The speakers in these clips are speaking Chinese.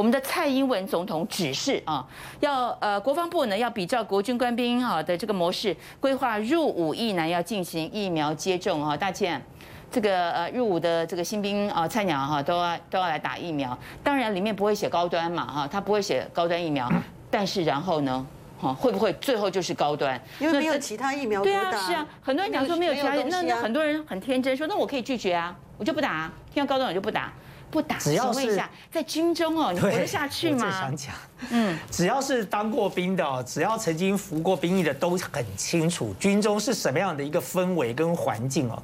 我们的蔡英文总统指示啊，要呃国防部呢要比照国军官兵啊的这个模式，规划入伍役男要进行疫苗接种哈。大倩，这个呃入伍的这个新兵啊菜鸟哈都要都要来打疫苗，当然里面不会写高端嘛哈，他不会写高端疫苗，但是然后呢？哈，会不会最后就是高端？因为没有其他疫苗。对啊，是啊，很多人讲说没有其他，那那很多人很天真说，那我可以拒绝啊，我就不打，听到高端我就不打。不打，只要是在军中哦，你活得下去吗？我想讲，嗯，只要是当过兵的，只要曾经服过兵役的，都很清楚军中是什么样的一个氛围跟环境哦。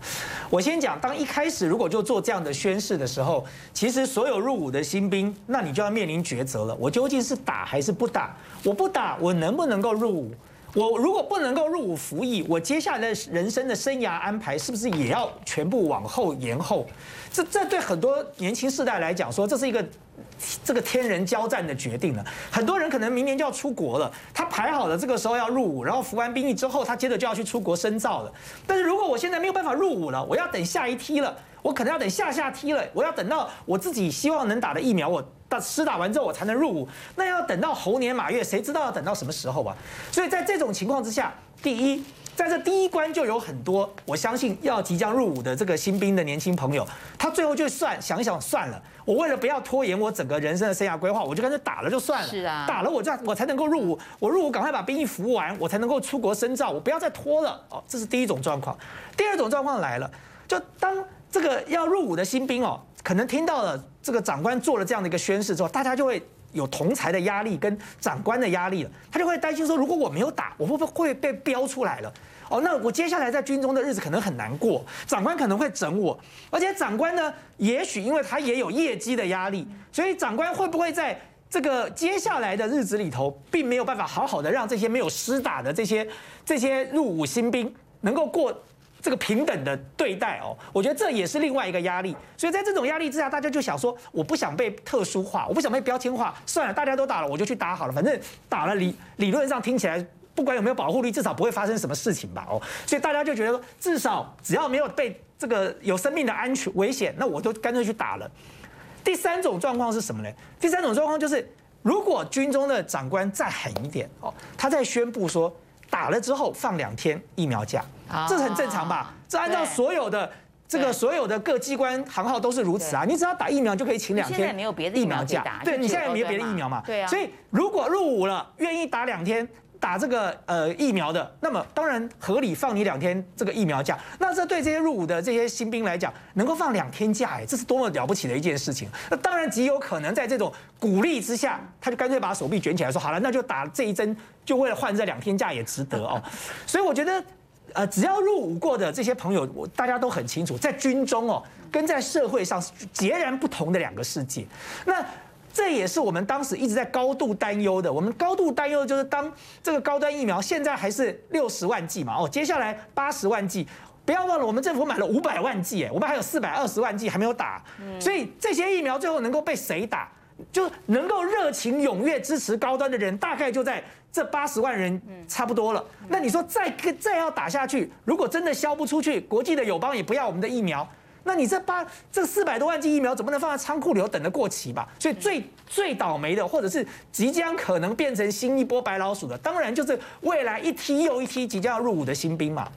我先讲，当一开始如果就做这样的宣誓的时候，其实所有入伍的新兵，那你就要面临抉择了，我究竟是打还是不打？我不打，我能不能够入伍？我如果不能够入伍服役，我接下来的人生的生涯安排是不是也要全部往后延后？这这对很多年轻世代来讲说，这是一个这个天人交战的决定了。很多人可能明年就要出国了，他排好了这个时候要入伍，然后服完兵役之后，他接着就要去出国深造了。但是如果我现在没有办法入伍了，我要等下一梯了，我可能要等下下梯了，我要等到我自己希望能打的疫苗我。打施打完之后我才能入伍，那要等到猴年马月，谁知道要等到什么时候啊？所以在这种情况之下，第一，在这第一关就有很多，我相信要即将入伍的这个新兵的年轻朋友，他最后就算想一想算了，我为了不要拖延我整个人生的生涯规划，我就干脆打了就算了。是啊，打了我这样我才能够入伍，我入伍赶快把兵役服完，我才能够出国深造，我不要再拖了。哦，这是第一种状况。第二种状况来了，就当这个要入伍的新兵哦。可能听到了这个长官做了这样的一个宣誓之后，大家就会有同才的压力跟长官的压力了。他就会担心说，如果我没有打，我会不会被标出来了？哦，那我接下来在军中的日子可能很难过，长官可能会整我，而且长官呢，也许因为他也有业绩的压力，所以长官会不会在这个接下来的日子里头，并没有办法好好的让这些没有施打的这些这些入伍新兵能够过？这个平等的对待哦，我觉得这也是另外一个压力。所以在这种压力之下，大家就想说，我不想被特殊化，我不想被标签化，算了，大家都打了，我就去打好了，反正打了理理论上听起来，不管有没有保护力，至少不会发生什么事情吧？哦，所以大家就觉得说，至少只要没有被这个有生命的安全危险，那我都干脆去打了。第三种状况是什么呢？第三种状况就是，如果军中的长官再狠一点哦，他在宣布说。打了之后放两天疫苗假，这是很正常吧？这按照所有的这个所有的各机关行号都是如此啊。你只要打疫苗就可以请两天疫苗假，对你现在没有别的疫苗嘛？对啊。所以如果入伍了，愿意打两天。打这个呃疫苗的，那么当然合理放你两天这个疫苗假。那这对这些入伍的这些新兵来讲，能够放两天假，哎，这是多么了不起的一件事情。那当然极有可能在这种鼓励之下，他就干脆把手臂卷起来说：“好了，那就打这一针，就为了换这两天假也值得哦。”所以我觉得，呃，只要入伍过的这些朋友，我大家都很清楚，在军中哦，跟在社会上是截然不同的两个世界。那。这也是我们当时一直在高度担忧的。我们高度担忧的就是，当这个高端疫苗现在还是六十万剂嘛，哦，接下来八十万剂，不要忘了，我们政府买了五百万剂，哎，我们还有四百二十万剂还没有打。所以这些疫苗最后能够被谁打，就能够热情踊跃支持高端的人，大概就在这八十万人差不多了。那你说再再要打下去，如果真的销不出去，国际的友邦也不要我们的疫苗。那你这八这四百多万剂疫苗，总不能放在仓库里头等着过期吧？所以最最倒霉的，或者是即将可能变成新一波白老鼠的，当然就是未来一批又一批即将要入伍的新兵嘛。